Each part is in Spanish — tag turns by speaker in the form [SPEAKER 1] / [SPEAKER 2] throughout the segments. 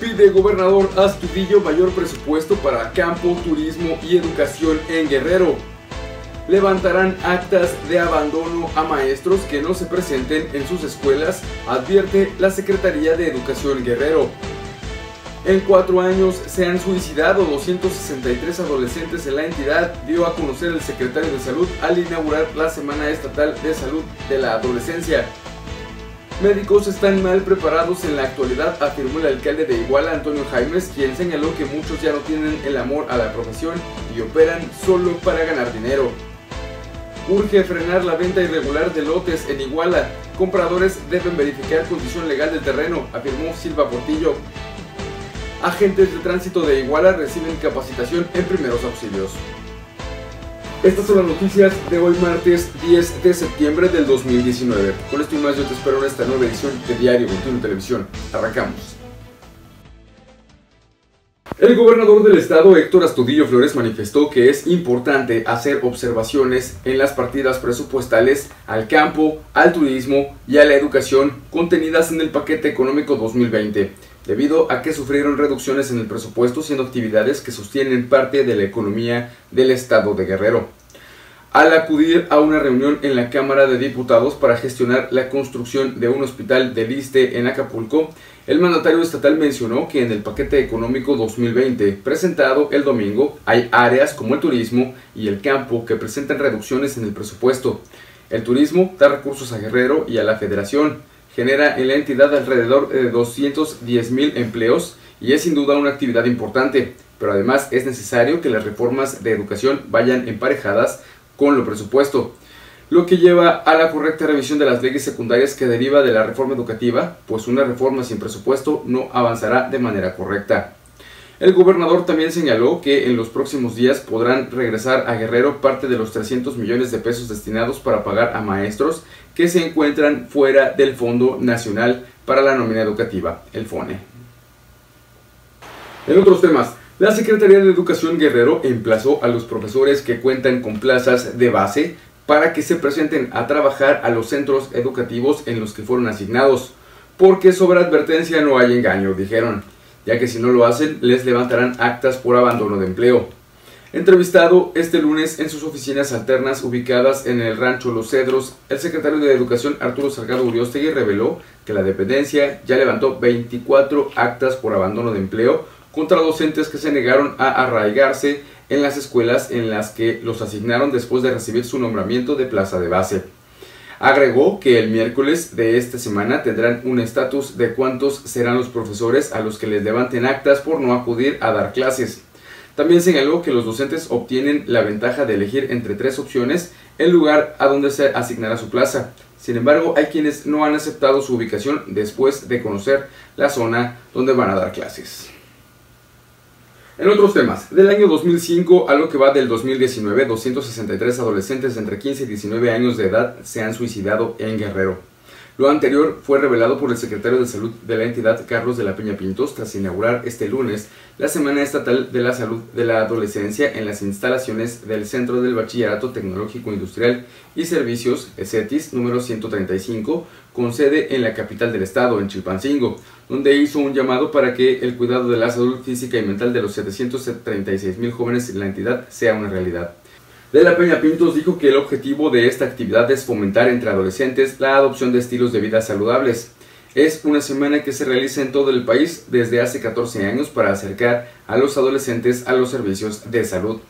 [SPEAKER 1] Pide gobernador Astudillo mayor presupuesto para campo, turismo y educación en Guerrero. Levantarán actas de abandono a maestros que no se presenten en sus escuelas, advierte la Secretaría de Educación Guerrero. En cuatro años se han suicidado 263 adolescentes en la entidad, dio a conocer el secretario de Salud al inaugurar la Semana Estatal de Salud de la Adolescencia. Médicos están mal preparados en la actualidad, afirmó el alcalde de Iguala, Antonio Jaimes, quien señaló que muchos ya no tienen el amor a la profesión y operan solo para ganar dinero. Urge frenar la venta irregular de lotes en Iguala. Compradores deben verificar condición legal del terreno, afirmó Silva Portillo. Agentes de tránsito de Iguala reciben capacitación en primeros auxilios. Estas son las noticias de hoy martes 10 de septiembre del 2019. Con esto y más yo te espero en esta nueva edición de Diario 21 Televisión. Arrancamos. El gobernador del estado, Héctor Astudillo Flores, manifestó que es importante hacer observaciones en las partidas presupuestales al campo, al turismo y a la educación contenidas en el paquete económico 2020, debido a que sufrieron reducciones en el presupuesto siendo actividades que sostienen parte de la economía del estado de Guerrero al acudir a una reunión en la Cámara de Diputados para gestionar la construcción de un hospital de liste en Acapulco, el mandatario estatal mencionó que en el paquete económico 2020 presentado el domingo hay áreas como el turismo y el campo que presentan reducciones en el presupuesto. El turismo da recursos a Guerrero y a la federación, genera en la entidad alrededor de 210 mil empleos y es sin duda una actividad importante, pero además es necesario que las reformas de educación vayan emparejadas con lo presupuesto, lo que lleva a la correcta revisión de las leyes secundarias que deriva de la reforma educativa, pues una reforma sin presupuesto no avanzará de manera correcta. El gobernador también señaló que en los próximos días podrán regresar a Guerrero parte de los 300 millones de pesos destinados para pagar a maestros que se encuentran fuera del Fondo Nacional para la Nómina Educativa, el FONE. En otros temas, la Secretaría de Educación Guerrero emplazó a los profesores que cuentan con plazas de base para que se presenten a trabajar a los centros educativos en los que fueron asignados, porque sobre advertencia no hay engaño, dijeron, ya que si no lo hacen les levantarán actas por abandono de empleo. Entrevistado este lunes en sus oficinas alternas ubicadas en el rancho Los Cedros, el secretario de Educación Arturo Salgado Uriostegui reveló que la dependencia ya levantó 24 actas por abandono de empleo contra docentes que se negaron a arraigarse en las escuelas en las que los asignaron después de recibir su nombramiento de plaza de base. Agregó que el miércoles de esta semana tendrán un estatus de cuántos serán los profesores a los que les levanten actas por no acudir a dar clases. También señaló que los docentes obtienen la ventaja de elegir entre tres opciones el lugar a donde se asignará su plaza. Sin embargo, hay quienes no han aceptado su ubicación después de conocer la zona donde van a dar clases. En otros temas, del año 2005 a lo que va del 2019, 263 adolescentes entre 15 y 19 años de edad se han suicidado en Guerrero. Lo anterior fue revelado por el secretario de Salud de la entidad, Carlos de la Peña Pintos, tras inaugurar este lunes la Semana Estatal de la Salud de la Adolescencia en las instalaciones del Centro del Bachillerato Tecnológico Industrial y Servicios, CETIS, número 135, con sede en la capital del estado, en Chilpancingo, donde hizo un llamado para que el cuidado de la salud física y mental de los 736 mil jóvenes en la entidad sea una realidad. De la Peña Pintos dijo que el objetivo de esta actividad es fomentar entre adolescentes la adopción de estilos de vida saludables. Es una semana que se realiza en todo el país desde hace 14 años para acercar a los adolescentes a los servicios de salud.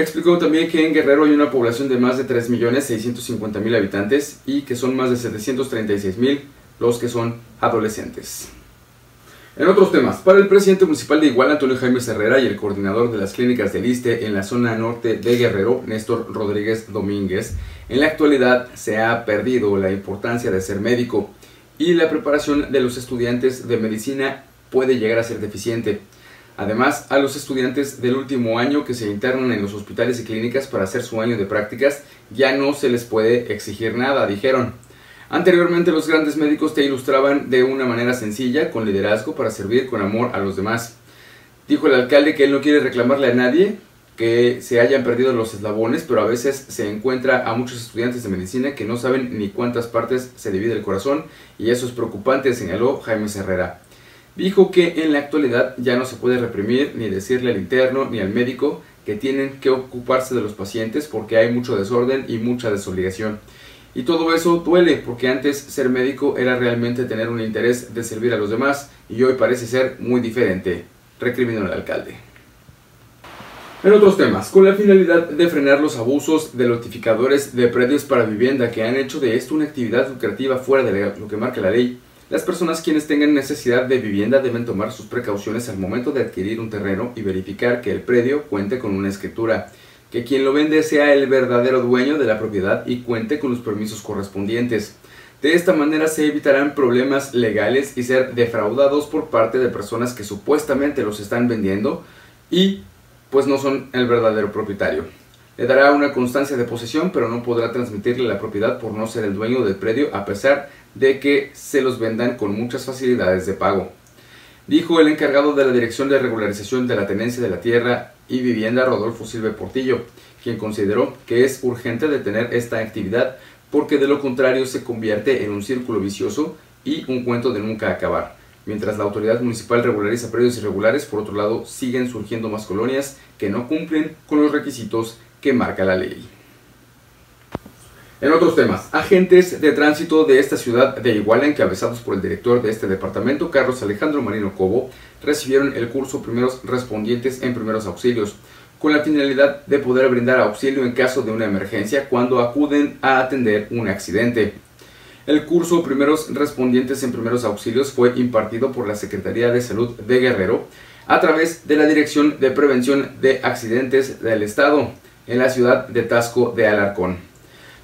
[SPEAKER 1] Explicó también que en Guerrero hay una población de más de 3.650.000 habitantes y que son más de 736.000 los que son adolescentes. En otros temas, para el presidente municipal de Iguala, Antonio Jaime Herrera, y el coordinador de las clínicas de Liste en la zona norte de Guerrero, Néstor Rodríguez Domínguez, en la actualidad se ha perdido la importancia de ser médico y la preparación de los estudiantes de medicina puede llegar a ser deficiente. Además, a los estudiantes del último año que se internan en los hospitales y clínicas para hacer su año de prácticas ya no se les puede exigir nada, dijeron. Anteriormente los grandes médicos te ilustraban de una manera sencilla, con liderazgo, para servir con amor a los demás. Dijo el alcalde que él no quiere reclamarle a nadie que se hayan perdido los eslabones, pero a veces se encuentra a muchos estudiantes de medicina que no saben ni cuántas partes se divide el corazón y eso es preocupante, señaló Jaime Herrera. Dijo que en la actualidad ya no se puede reprimir ni decirle al interno ni al médico que tienen que ocuparse de los pacientes porque hay mucho desorden y mucha desobligación. Y todo eso duele porque antes ser médico era realmente tener un interés de servir a los demás y hoy parece ser muy diferente, recriminó el alcalde. En otros temas, con la finalidad de frenar los abusos de notificadores de predios para vivienda que han hecho de esto una actividad lucrativa fuera de lo que marca la ley, las personas quienes tengan necesidad de vivienda deben tomar sus precauciones al momento de adquirir un terreno y verificar que el predio cuente con una escritura que quien lo vende sea el verdadero dueño de la propiedad y cuente con los permisos correspondientes. De esta manera se evitarán problemas legales y ser defraudados por parte de personas que supuestamente los están vendiendo y pues no son el verdadero propietario. Le dará una constancia de posesión, pero no podrá transmitirle la propiedad por no ser el dueño del predio a pesar de que se los vendan con muchas facilidades de pago. Dijo el encargado de la Dirección de Regularización de la Tenencia de la Tierra y Vivienda Rodolfo Silve Portillo, quien consideró que es urgente detener esta actividad porque de lo contrario se convierte en un círculo vicioso y un cuento de nunca acabar. Mientras la autoridad municipal regulariza predios irregulares, por otro lado siguen surgiendo más colonias que no cumplen con los requisitos que marca la ley. En otros temas, agentes de tránsito de esta ciudad de Iguala, encabezados por el director de este departamento, Carlos Alejandro Marino Cobo, recibieron el curso Primeros Respondientes en Primeros Auxilios, con la finalidad de poder brindar auxilio en caso de una emergencia cuando acuden a atender un accidente. El curso Primeros Respondientes en Primeros Auxilios fue impartido por la Secretaría de Salud de Guerrero a través de la Dirección de Prevención de Accidentes del Estado en la ciudad de Tasco de Alarcón.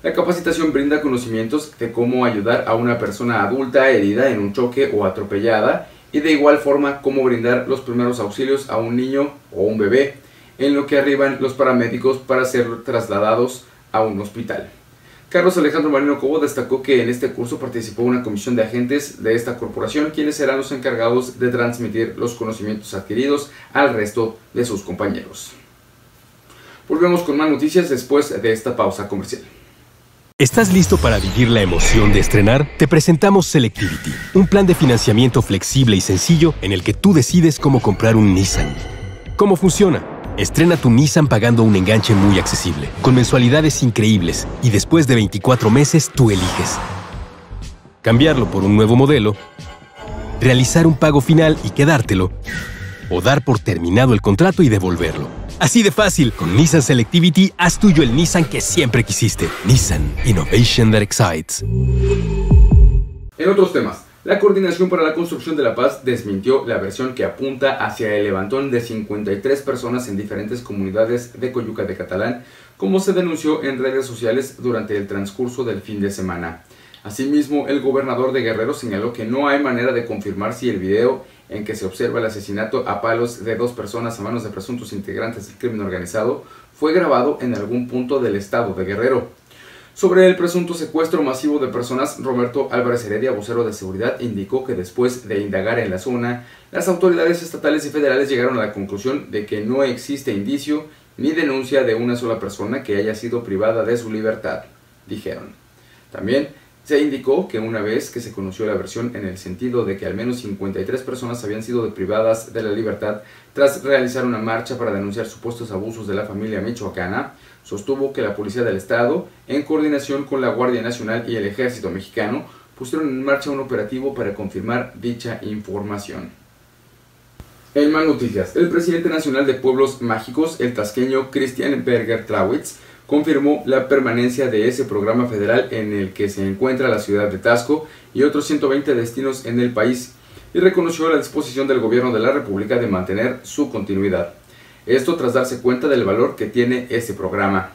[SPEAKER 1] La capacitación brinda conocimientos de cómo ayudar a una persona adulta herida en un choque o atropellada y de igual forma cómo brindar los primeros auxilios a un niño o un bebé, en lo que arriban los paramédicos para ser trasladados a un hospital. Carlos Alejandro Marino Cobo destacó que en este curso participó una comisión de agentes de esta corporación, quienes serán los encargados de transmitir los conocimientos adquiridos al resto de sus compañeros. Volvemos con más noticias después de esta pausa comercial.
[SPEAKER 2] ¿Estás listo para vivir la emoción de estrenar? Te presentamos Selectivity, un plan de financiamiento flexible y sencillo en el que tú decides cómo comprar un Nissan. ¿Cómo funciona? Estrena tu Nissan pagando un enganche muy accesible, con mensualidades increíbles y después de 24 meses tú eliges. Cambiarlo por un nuevo modelo, realizar un pago final y quedártelo, o dar por terminado el contrato y devolverlo. Así de fácil, con Nissan Selectivity, haz tuyo el Nissan que siempre quisiste. Nissan Innovation that excites.
[SPEAKER 1] En otros temas, la Coordinación para la Construcción de la Paz desmintió la versión que apunta hacia el levantón de 53 personas en diferentes comunidades de Coyuca de Catalán, como se denunció en redes sociales durante el transcurso del fin de semana. Asimismo, el gobernador de Guerrero señaló que no hay manera de confirmar si el video en que se observa el asesinato a palos de dos personas a manos de presuntos integrantes del crimen organizado fue grabado en algún punto del estado de Guerrero. Sobre el presunto secuestro masivo de personas, Roberto Álvarez Heredia, vocero de seguridad, indicó que después de indagar en la zona, las autoridades estatales y federales llegaron a la conclusión de que no existe indicio ni denuncia de una sola persona que haya sido privada de su libertad, dijeron. También se indicó que una vez que se conoció la versión en el sentido de que al menos 53 personas habían sido privadas de la libertad tras realizar una marcha para denunciar supuestos abusos de la familia michoacana, sostuvo que la Policía del Estado, en coordinación con la Guardia Nacional y el Ejército Mexicano, pusieron en marcha un operativo para confirmar dicha información. En más noticias, el presidente nacional de Pueblos Mágicos, el tasqueño Christian Berger Trawitz, confirmó la permanencia de ese programa federal en el que se encuentra la ciudad de Tasco y otros 120 destinos en el país y reconoció la disposición del gobierno de la República de mantener su continuidad. Esto tras darse cuenta del valor que tiene ese programa.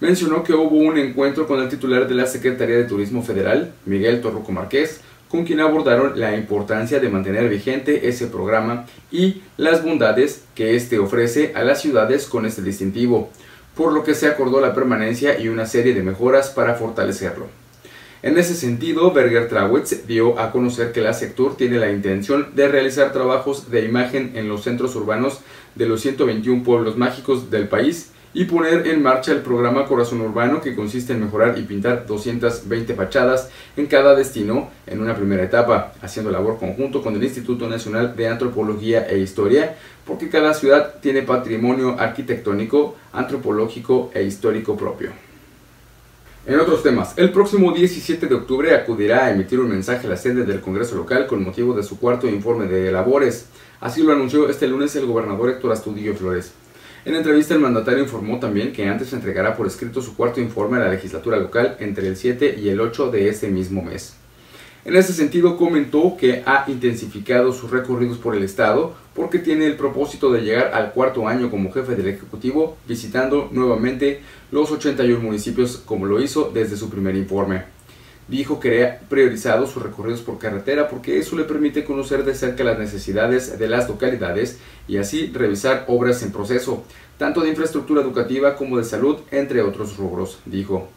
[SPEAKER 1] Mencionó que hubo un encuentro con el titular de la Secretaría de Turismo Federal, Miguel Torruco Márquez, con quien abordaron la importancia de mantener vigente ese programa y las bondades que éste ofrece a las ciudades con este distintivo por lo que se acordó la permanencia y una serie de mejoras para fortalecerlo. En ese sentido, Berger Trawitz dio a conocer que la Sectur tiene la intención de realizar trabajos de imagen en los centros urbanos de los 121 pueblos mágicos del país y poner en marcha el programa Corazón Urbano que consiste en mejorar y pintar 220 fachadas en cada destino en una primera etapa, haciendo labor conjunto con el Instituto Nacional de Antropología e Historia, porque cada ciudad tiene patrimonio arquitectónico, antropológico e histórico propio. En otros temas, el próximo 17 de octubre acudirá a emitir un mensaje a la sede del Congreso local con motivo de su cuarto informe de labores. Así lo anunció este lunes el gobernador Héctor Astudillo Flores. En entrevista, el mandatario informó también que antes entregará por escrito su cuarto informe a la legislatura local entre el 7 y el 8 de este mismo mes. En ese sentido, comentó que ha intensificado sus recorridos por el Estado porque tiene el propósito de llegar al cuarto año como jefe del Ejecutivo, visitando nuevamente los 81 municipios como lo hizo desde su primer informe dijo que ha priorizado sus recorridos por carretera porque eso le permite conocer de cerca las necesidades de las localidades y así revisar obras en proceso, tanto de infraestructura educativa como de salud, entre otros rubros, dijo.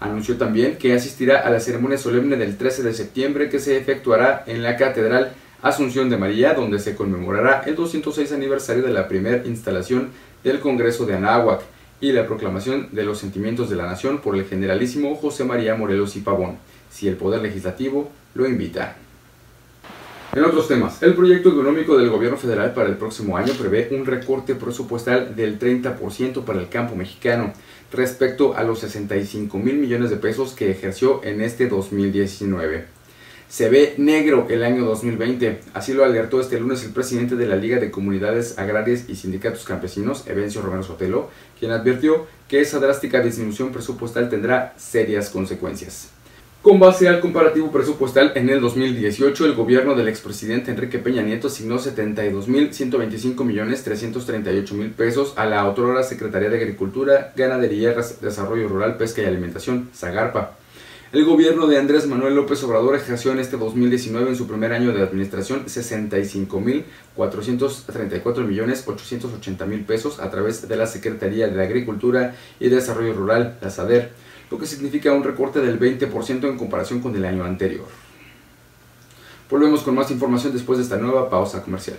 [SPEAKER 1] Anunció también que asistirá a la ceremonia solemne del 13 de septiembre que se efectuará en la Catedral Asunción de María, donde se conmemorará el 206 aniversario de la primera instalación del Congreso de Anáhuac y la proclamación de los sentimientos de la nación por el generalísimo José María Morelos y Pavón si el Poder Legislativo lo invita. En otros temas, el proyecto económico del gobierno federal para el próximo año prevé un recorte presupuestal del 30% para el campo mexicano respecto a los 65 mil millones de pesos que ejerció en este 2019. Se ve negro el año 2020, así lo alertó este lunes el presidente de la Liga de Comunidades Agrarias y Sindicatos Campesinos, Evencio Romero Sotelo, quien advirtió que esa drástica disminución presupuestal tendrá serias consecuencias. Con base al comparativo presupuestal, en el 2018 el gobierno del expresidente Enrique Peña Nieto asignó 72.125.338.000 pesos a la autora Secretaría de Agricultura, Ganadería, Desarrollo Rural, Pesca y Alimentación, Zagarpa. El gobierno de Andrés Manuel López Obrador ejerció en este 2019, en su primer año de administración, 65.434.880.000 pesos a través de la Secretaría de Agricultura y Desarrollo Rural, la SADER lo que significa un recorte del 20% en comparación con el año anterior. Volvemos con más información después de esta nueva pausa comercial.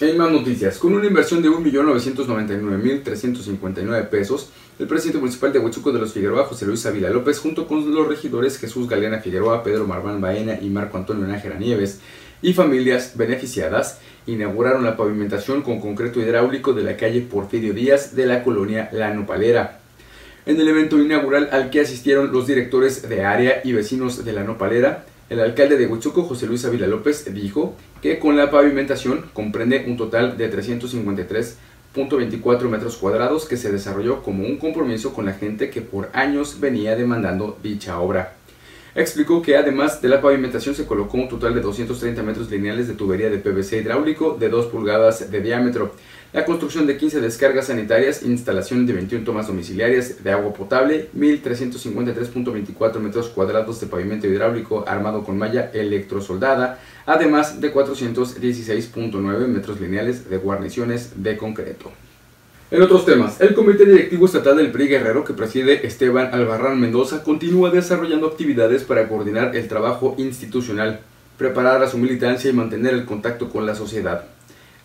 [SPEAKER 1] En más noticias, con una inversión de 1.999.359 pesos, el presidente municipal de Huachuco de los Figueroa, José Luis Ávila López, junto con los regidores Jesús Galeana Figueroa, Pedro Marván Baena y Marco Antonio Nájera Nieves, y familias beneficiadas, inauguraron la pavimentación con concreto hidráulico de la calle Porfirio Díaz de la colonia La Nopalera. En el evento inaugural al que asistieron los directores de área y vecinos de La Nopalera, el alcalde de Huichuco, José Luis Ávila López, dijo que con la pavimentación comprende un total de 353.24 metros cuadrados que se desarrolló como un compromiso con la gente que por años venía demandando dicha obra. Explicó que además de la pavimentación se colocó un total de 230 metros lineales de tubería de PVC hidráulico de 2 pulgadas de diámetro, la construcción de 15 descargas sanitarias, instalación de 21 tomas domiciliarias de agua potable, 1.353.24 metros cuadrados de pavimento hidráulico armado con malla electrosoldada, además de 416.9 metros lineales de guarniciones de concreto. En otros temas, el Comité Directivo Estatal del PRI Guerrero que preside Esteban Albarrán Mendoza continúa desarrollando actividades para coordinar el trabajo institucional, preparar a su militancia y mantener el contacto con la sociedad.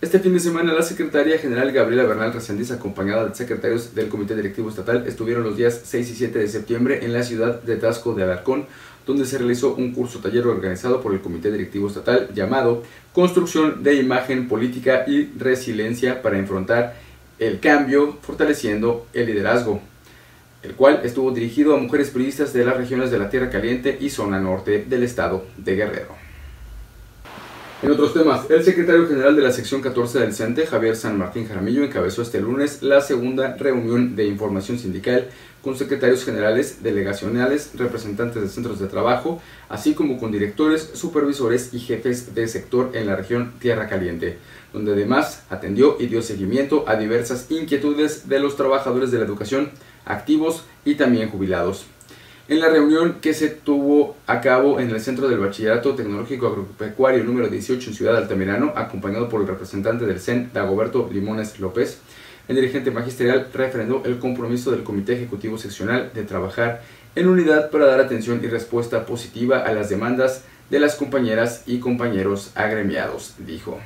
[SPEAKER 1] Este fin de semana la secretaria general Gabriela Bernal Resendiz acompañada de secretarios del Comité Directivo Estatal estuvieron los días 6 y 7 de septiembre en la ciudad de Tasco de Alarcón, donde se realizó un curso taller organizado por el Comité Directivo Estatal llamado Construcción de Imagen Política y Resiliencia para enfrentar el cambio fortaleciendo el liderazgo, el cual estuvo dirigido a mujeres periodistas de las regiones de la Tierra Caliente y zona norte del estado de Guerrero. En otros temas, el secretario general de la sección 14 del CENTE, Javier San Martín Jaramillo, encabezó este lunes la segunda reunión de información sindical con secretarios generales, delegacionales, representantes de centros de trabajo, así como con directores, supervisores y jefes de sector en la región Tierra Caliente, donde además atendió y dio seguimiento a diversas inquietudes de los trabajadores de la educación, activos y también jubilados. En la reunión que se tuvo a cabo en el Centro del Bachillerato Tecnológico Agropecuario número 18 en Ciudad Altamirano, acompañado por el representante del CEN, Dagoberto Limones López, el dirigente magisterial refrendó el compromiso del Comité Ejecutivo Seccional de trabajar en unidad para dar atención y respuesta positiva a las demandas de las compañeras y compañeros agremiados, dijo.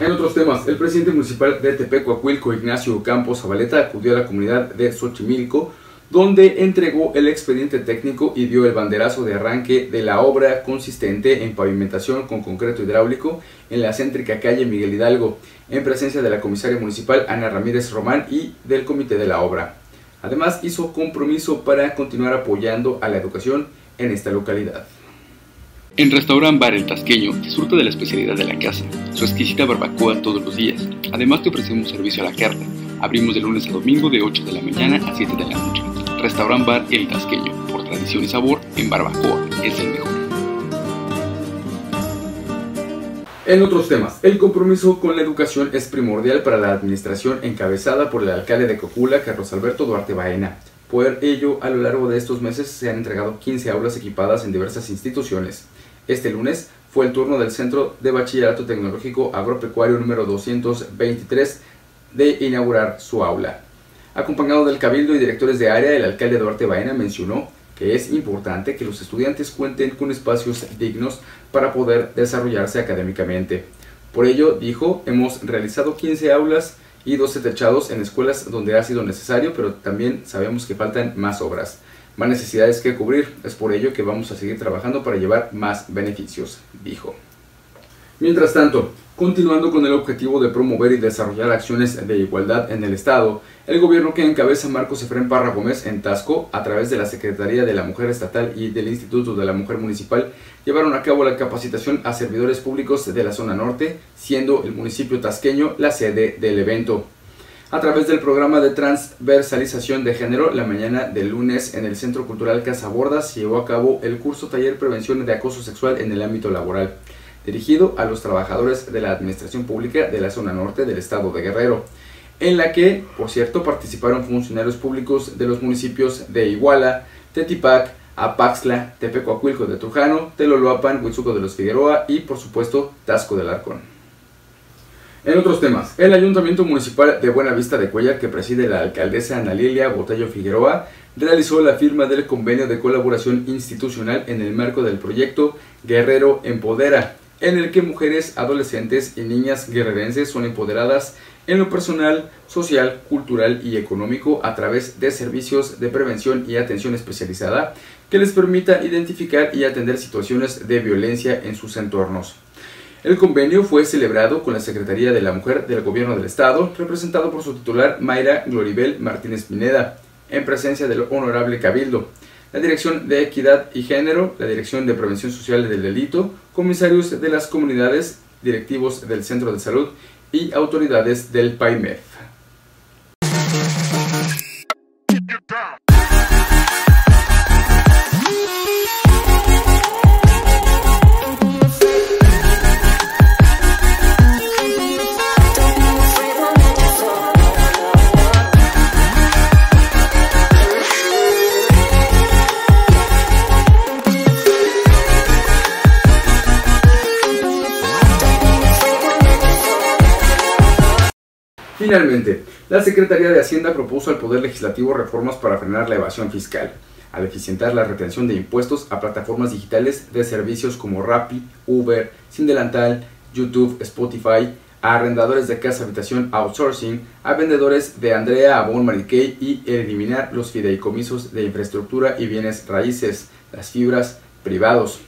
[SPEAKER 1] En otros temas, el presidente municipal de Tepecuacuilco, Ignacio Campos Zabaleta, acudió a la comunidad de Xochimilco donde entregó el expediente técnico y dio el banderazo de arranque de la obra consistente en pavimentación con concreto hidráulico en la céntrica calle Miguel Hidalgo, en presencia de la comisaria municipal Ana Ramírez Román y del comité de la obra. Además, hizo compromiso para continuar apoyando a la educación en esta localidad.
[SPEAKER 3] En Restaurant Bar El Tasqueño disfruta de la especialidad de la casa, su exquisita barbacoa todos los días. Además te ofrecemos servicio a la carta. Abrimos de lunes a domingo de 8 de la mañana a 7 de la noche. Restaurant Bar El Tasqueño, por tradición y sabor, en barbacoa, es el mejor.
[SPEAKER 1] En otros temas, el compromiso con la educación es primordial para la administración encabezada por el alcalde de Cocula, Carlos Alberto Duarte Baena. Por ello, a lo largo de estos meses se han entregado 15 aulas equipadas en diversas instituciones. Este lunes fue el turno del Centro de Bachillerato Tecnológico Agropecuario número 223 de inaugurar su aula. Acompañado del cabildo y directores de área, el alcalde Duarte Baena mencionó que es importante que los estudiantes cuenten con espacios dignos para poder desarrollarse académicamente. Por ello, dijo, hemos realizado 15 aulas y 12 techados en escuelas donde ha sido necesario, pero también sabemos que faltan más obras, más necesidades que cubrir. Es por ello que vamos a seguir trabajando para llevar más beneficios, dijo. Mientras tanto, Continuando con el objetivo de promover y desarrollar acciones de igualdad en el Estado, el gobierno que encabeza Marcos Efrén Parra Gómez en Tasco, a través de la Secretaría de la Mujer Estatal y del Instituto de la Mujer Municipal, llevaron a cabo la capacitación a servidores públicos de la zona norte, siendo el municipio tasqueño la sede del evento. A través del programa de transversalización de género, la mañana del lunes en el Centro Cultural Casa Borda se llevó a cabo el curso Taller Prevención de Acoso Sexual en el ámbito laboral dirigido a los trabajadores de la Administración Pública de la zona norte del estado de Guerrero, en la que, por cierto, participaron funcionarios públicos de los municipios de Iguala, Tetipac, Apaxla, Tepecoacuilco de Trujano, Teloloapan, Huizuco de los Figueroa y, por supuesto, Tasco del Arcón. En otros temas, el Ayuntamiento Municipal de Buenavista de Cuellar, que preside la alcaldesa Ana Lilia Botello Figueroa, realizó la firma del convenio de colaboración institucional en el marco del proyecto Guerrero Empodera, en el que mujeres, adolescentes y niñas guerrerenses son empoderadas en lo personal, social, cultural y económico a través de servicios de prevención y atención especializada que les permita identificar y atender situaciones de violencia en sus entornos. El convenio fue celebrado con la Secretaría de la Mujer del Gobierno del Estado, representado por su titular Mayra Gloribel Martínez Pineda, en presencia del Honorable Cabildo la Dirección de Equidad y Género, la Dirección de Prevención Social del Delito, comisarios de las comunidades, directivos del Centro de Salud y autoridades del PAIMEF. Finalmente, la Secretaría de Hacienda propuso al Poder Legislativo reformas para frenar la evasión fiscal, al eficientar la retención de impuestos a plataformas digitales de servicios como Rappi, Uber, Sin Delantal, YouTube, Spotify, a arrendadores de casa habitación outsourcing, a vendedores de Andrea Abon Mariquey y eliminar los fideicomisos de infraestructura y bienes raíces, las fibras privados.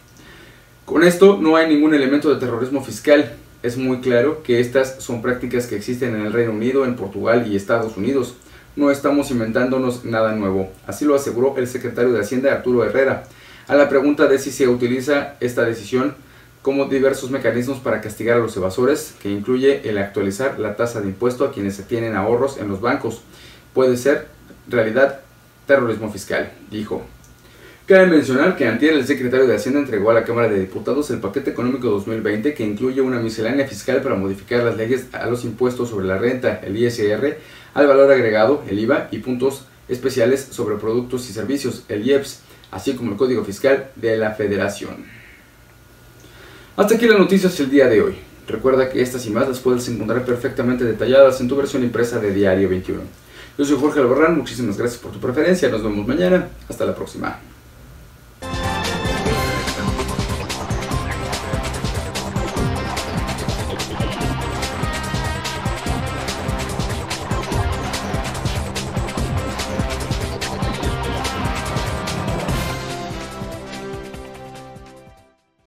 [SPEAKER 1] Con esto no hay ningún elemento de terrorismo fiscal, es muy claro que estas son prácticas que existen en el Reino Unido, en Portugal y Estados Unidos. No estamos inventándonos nada nuevo, así lo aseguró el secretario de Hacienda Arturo Herrera. A la pregunta de si se utiliza esta decisión como diversos mecanismos para castigar a los evasores, que incluye el actualizar la tasa de impuesto a quienes tienen ahorros en los bancos. Puede ser realidad terrorismo fiscal, dijo. Cabe mencionar que antier el secretario de Hacienda entregó a la Cámara de Diputados el paquete económico 2020 que incluye una miscelánea fiscal para modificar las leyes a los impuestos sobre la renta, el ISR, al valor agregado, el IVA, y puntos especiales sobre productos y servicios, el IEPS, así como el Código Fiscal de la Federación. Hasta aquí las noticias del día de hoy. Recuerda que estas y más las puedes encontrar perfectamente detalladas en tu versión impresa de Diario 21. Yo soy Jorge Albarrán, muchísimas gracias por tu preferencia, nos vemos mañana, hasta la próxima.